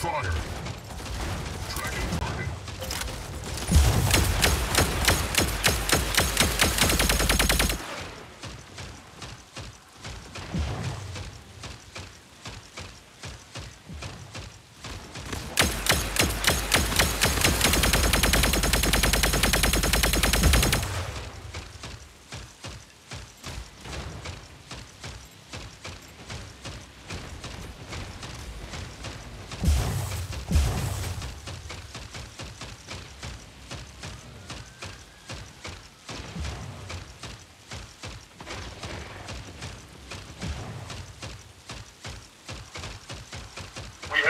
fire!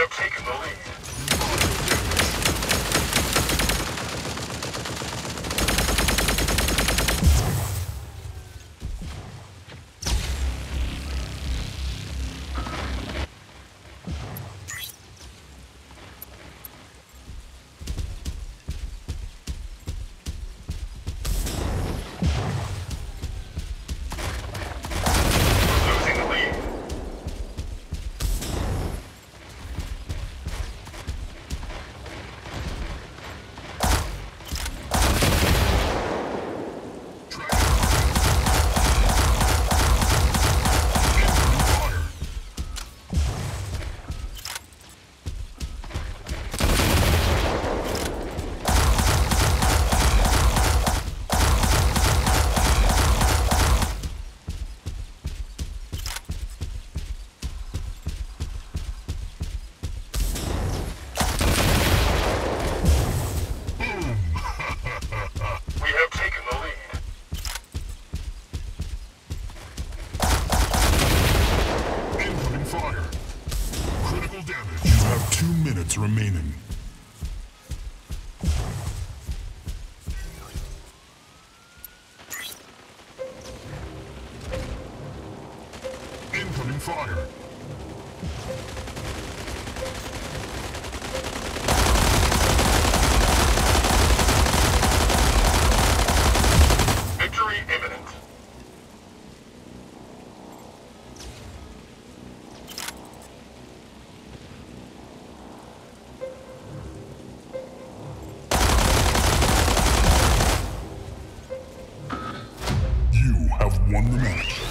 have taken the lead. minutes remaining. Incoming fire! won the match.